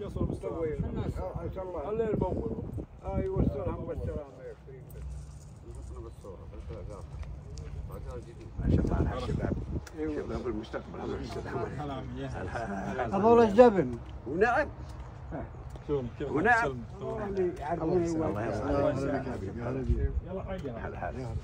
يصل بالسلامة عسى الله. الليل بول أيوه السلام والسلام يكفيك شباب. شباب شباب المستقبل هذول الزبن ونعم. ونعم. الله يسلمك حبيبي يلا هلا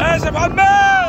ايش يا محمد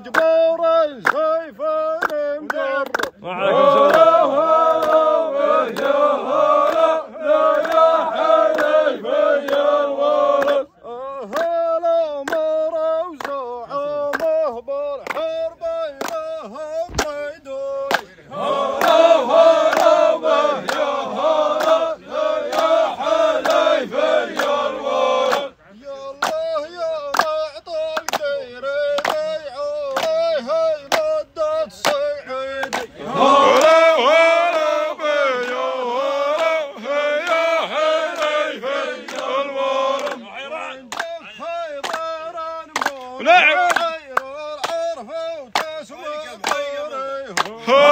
وجبار السيف وعليكم Huh.